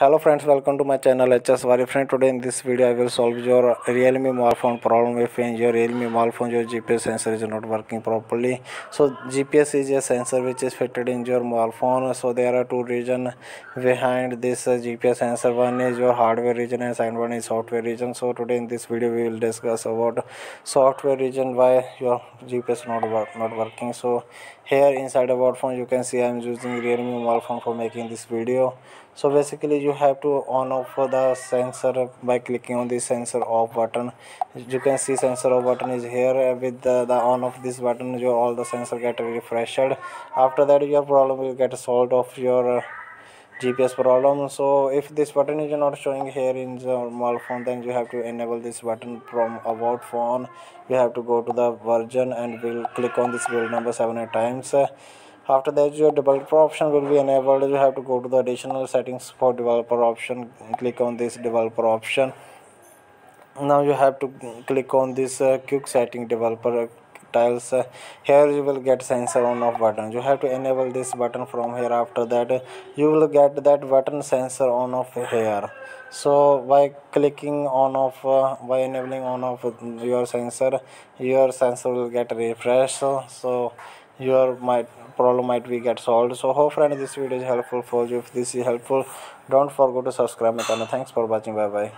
hello friends welcome to my channel hs Bari friend. Today in this video i will solve your realme mobile phone problem. If your realme mobile phone your gps sensor is not working properly. So gps is a sensor which is fitted in your mobile phone. So there are two reasons behind this uh, gps sensor. One is your hardware region and second one is software region so today in this video we will discuss about software region why your gps not work not working. So here inside about phone you can see i'm using realme mobile phone for making this video. So basically you have to on off the sensor by clicking on the sensor off button. You can see sensor off button is here with the, the on of this button your all the sensor get refreshed. After that your problem will get solved of your uh, GPS problem. So if this button is not showing here in the mobile phone then you have to enable this button from about phone. You have to go to the version and will click on this build number seven times after that your developer option will be enabled. You have to go to the additional settings for developer option. Click on this developer option. Now you have to click on this uh, quick setting developer tiles. Uh, here you will get sensor on off button. You have to enable this button from here. After that uh, you will get that button sensor on off here. So by clicking on off uh, by enabling on off your sensor your sensor will get refreshed. So, so your might problem might be get solved. So hope friend this video is helpful for you. If this is helpful don't forget to subscribe my channel. Thanks for watching. Bye bye